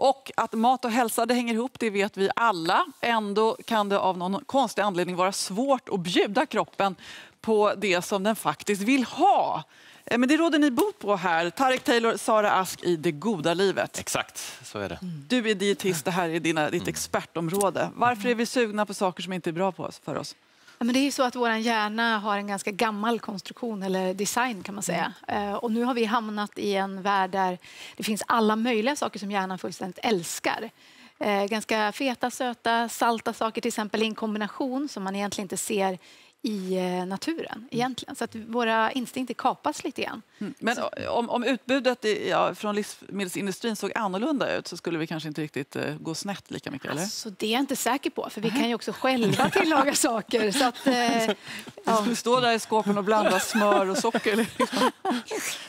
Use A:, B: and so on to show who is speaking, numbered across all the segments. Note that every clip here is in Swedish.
A: Och att mat och hälsa det hänger ihop, det vet vi alla. Ändå kan det av någon konstig anledning vara svårt att bjuda kroppen på det som den faktiskt vill ha. Eh, Men det råder ni bot på här. Tarek Taylor, Sara Ask i Det goda livet.
B: Exakt, så är det.
A: Du är dietist, det här är dina, ditt expertområde. Varför är vi sugna på saker som inte är bra för oss?
C: Ja, men det är ju så att vår hjärna har en ganska gammal konstruktion eller design kan man säga. Eh, Och nu har vi hamnat i en värld där det finns alla möjliga saker som hjärnan fullständigt älskar. Eh, Ganska feta, söta, salta saker till exempel i en kombination som man egentligen inte ser i eh, naturen egentligen. Så att våra instinkter kapas lite grann.
A: Men om, om utbudet i, ja, från livsmedelsindustrin såg annorlunda ut så skulle vi kanske inte riktigt eh, gå snett lika mycket, eller?
C: Så det är jag inte säker på, för vi kan ju också själva tillaga saker. Så att, eh,
A: Du
C: ja,
A: skulle stå där i skåpen och blanda smör och socker. Liksom.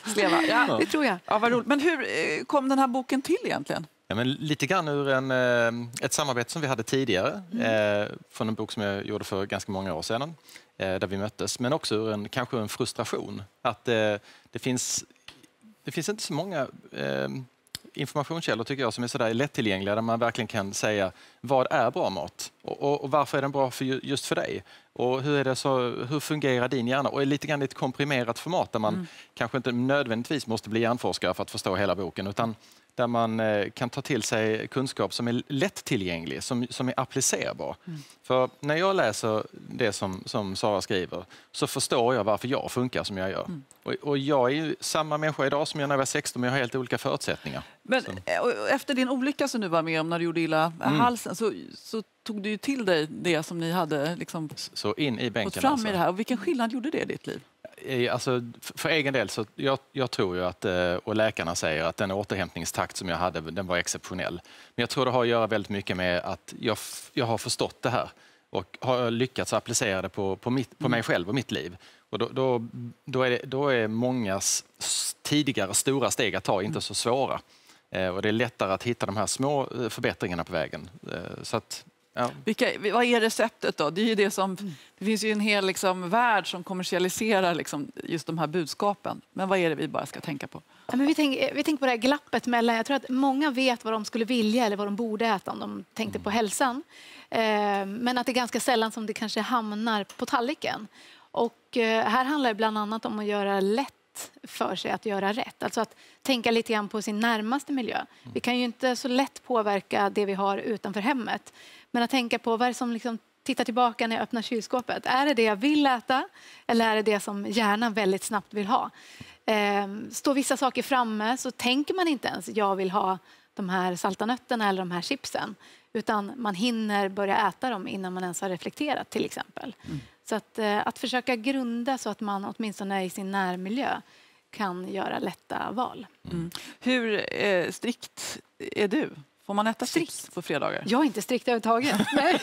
A: Sleva. Ja.
C: det tror jag.
A: Ja, vad roligt. Men hur eh, kom den här boken till egentligen?
B: Ja, men lite grann ur en, eh, ett samarbete som vi hade tidigare eh, från en bok som jag gjorde för ganska många år sedan eh, där vi möttes. Men också ur en, kanske en frustration. Att eh, det, finns, det finns inte så många informationskällor tycker jag som är sådär lättillgängliga där man verkligen kan säga vad är bra mat och, och, och varför är den bra för, ju- just för dig? Och hur, är det så, hur fungerar din hjärna? Och lite grann i ett komprimerat format där man kanske inte nödvändigtvis måste bli hjärnforskare för att förstå hela boken utan där man eh, kan ta till sig kunskap som är lättillgänglig, som, som är applicerbar. För när jag läser det som, som Sara skriver så förstår jag varför jag funkar som jag gör. Och, och jag är ju samma människa idag som jag när jag var 16 men jag har helt olika förutsättningar.
A: Men eh, och efter din olycka som du var med om när du gjorde illa halsen så, så tog du ju till dig det som ni hade liksom
B: Så in i bänken.
A: fram
B: alltså.
A: i det här. Och vilken skillnad gjorde det i ditt liv?
B: Eh, Alltså, för egen del, så jag, jag tror ju att, eh, och läkarna säger att den återhämtningstakt som jag hade, den var exceptionell. Men jag tror det har att göra väldigt mycket med att jag, jag har förstått det här och har lyckats applicera det på, på, mitt, på mig själv och mitt liv. Och då, då, då, är, det, då är mångas tidigare stora steg att ta inte så svåra. Eh, Och det är lättare att hitta de här små förbättringarna på vägen. Eh, Så att, ja.
A: Vilka, vad är receptet då? Det, är ju det, som, det finns ju en hel liksom, värld som kommersialiserar liksom, just de här budskapen. Men vad är det vi bara ska tänka på?
C: Ja, men vi, tänker, vi tänker på det här glappet mellan... Jag tror att många vet vad de skulle vilja eller vad de borde äta om de tänkte på hälsan. Eh, men att det är ganska sällan som det kanske hamnar på tallriken. Och eh, här handlar det bland annat om att göra lätt för sig att göra rätt. Alltså att tänka lite grann på sin närmaste miljö. Vi kan ju inte så lätt påverka det vi har utanför hemmet. Men att tänka på vad är det som liksom titta tillbaka när jag öppnar kylskåpet. Är det det jag vill äta eller är det det som hjärnan väldigt snabbt vill ha? Ehm, står vissa saker framme så tänker man inte ens jag vill ha de här salta nötterna eller de här chipsen. Utan man hinner börja äta dem innan man ens har reflekterat till exempel. Mm. Så att, eh, att försöka grunda så att man åtminstone i sin närmiljö kan göra lätta val.
A: Hur eh, strikt är du? Får man äta chips på fredagar?
C: Jag är inte strikt överhuvudtaget. Nej.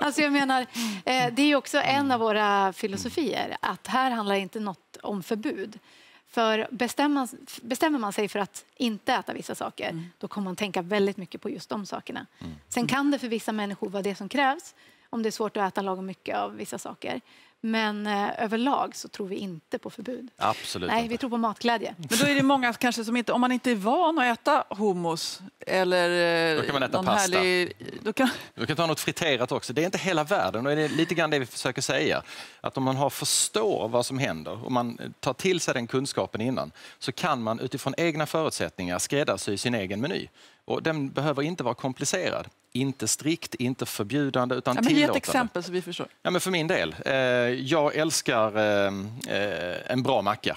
C: alltså jag menar, eh, det är också en av våra filosofier att här handlar inte något om förbud. För bestämmer, bestämmer man sig för att inte äta vissa saker då kommer man tänka väldigt mycket på just de sakerna. Sen kan det för vissa människor vara det som krävs om det är svårt att äta lagom mycket av vissa saker. Men eh, överlag så tror vi inte på förbud.
B: Absolut
C: Nej,
B: inte.
C: vi tror på matglädje.
A: Men då är det många kanske som inte, om man inte är van att äta hummus eller eh,
B: Då kan man äta
A: någon
B: pasta.
A: Härlig, då kan,
B: Du kan ta något friterat också. Det är inte hela världen. Och det är lite grann det vi försöker säga. Att om man har förstår vad som händer och man tar till sig den kunskapen innan så kan man utifrån egna förutsättningar skräddarsy sin egen meny. Och den behöver inte vara komplicerad. Inte strikt, inte förbjudande utan
A: ja, men ge ett
B: tillåtande.
A: exempel så vi förstår.
B: Ja, men för min del, eh, jag älskar eh, eh, en bra macka.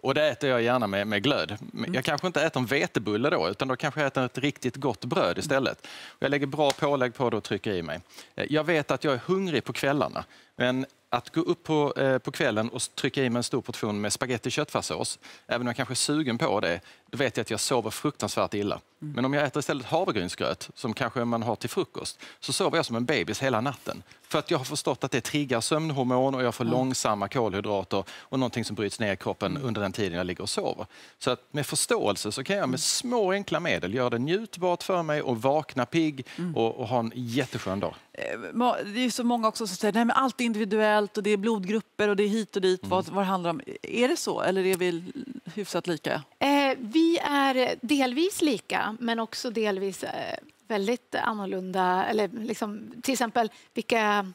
B: Och det äter jag gärna med, med glöd. Men Jag kanske inte äter en vetebulle då, utan då kanske jag äter ett riktigt gott bröd istället. Och jag lägger bra pålägg på det och trycker i mig. Eh, Jag vet att jag är hungrig på kvällarna, men att gå upp på, eh, på kvällen och trycka i mig en stor portion med spagetti köttfärssås, även om jag kanske är sugen på det, då vet jag att jag sover fruktansvärt illa. Men om jag äter istället havregrynsgröt, som kanske man har till frukost, så sover jag som en bebis hela natten. För att jag har förstått att det triggar sömnhormon och jag får långsamma kolhydrater och någonting som bryts ner i kroppen under den tiden jag ligger och sover. Så att med förståelse så kan jag med små enkla medel göra det njutbart för mig och vakna pigg och, och ha en jätteskön dag.
A: Eh, Det är så många också som säger att allt är individuellt och det är blodgrupper och det är hit och dit vad, vad det handlar om. Är det så eller är vi hyfsat lika?
C: Eh, vi är delvis lika, men också delvis eh, väldigt annorlunda. Eller liksom, till exempel vilka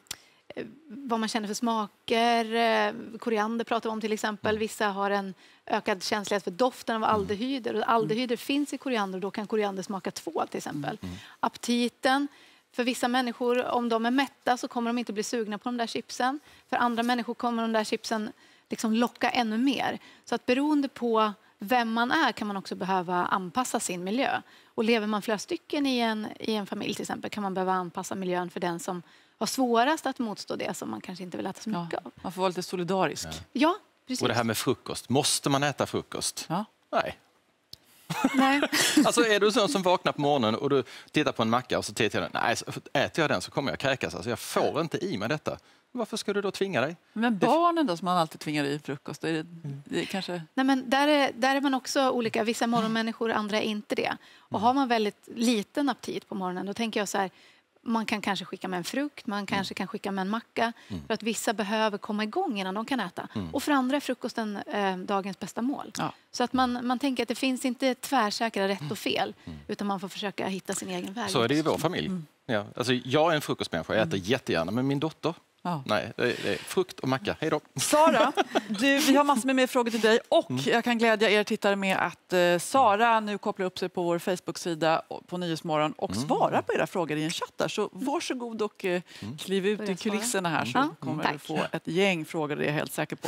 C: eh, vad man känner för smaker. Eh, Koriander pratar vi om till exempel. Vissa har en ökad känslighet för doften av aldehyder. Och aldehyder finns i koriander och då kan koriander smaka tvål till exempel. Aptiten. För vissa människor, om de är mätta så kommer de inte bli sugna på de där chipsen. För andra människor kommer de där chipsen liksom locka ännu mer. Så att beroende på vem man är kan man också behöva anpassa sin miljö. Och lever man flera stycken i en, i en familj till exempel kan man behöva anpassa miljön för den som har svårast att motstå det som man kanske inte vill äta så mycket
A: Ja,
C: av.
A: man får vara lite solidarisk.
C: Ja, precis.
B: Och det här med frukost. Måste man äta frukost?
A: Ja.
B: Nej.
C: Nej.
B: Alltså är du sån som vaknar på morgonen och du tittar på en macka och så tittar jag den. Nej, äter jag den så kommer jag kräkas. Alltså jag får inte i mig detta. Varför ska du då tvinga dig?
A: Men barnen då som man alltid tvingar i frukost? Är det, det är kanske...
C: Nej, men där, är, där är man också olika. Vissa är morgonmänniskor, andra är inte det. Och har man väldigt liten aptit på morgonen då tänker jag så här, man kan kanske skicka med en frukt, man kanske kan skicka med en macka. För att vissa behöver komma igång innan de kan äta. Och för andra är frukosten eh, dagens bästa mål.
A: Ja.
C: Så att man, man tänker att det finns inte tvärsäkra rätt och fel. Utan man får försöka hitta sin egen väg.
B: Så är det i vår familj. Ja, alltså jag är en frukostmänniska, jag äter jättegärna. Men min dotter,
A: Ja.
B: nej, det är, det är frukt och macka. Hej då.
A: Sara, du, vi har massor med mer frågor till dig och jag kan glädja er tittare med att eh, Sara nu kopplar upp sig på vår Facebook-sida på Nyhetsmorgon och svarar på era frågor i en chatt där. Så varsågod och eh, kliv ut i kulisserna här så
C: Ja,
A: kommer du få ett gäng frågor, det är jag helt säker på.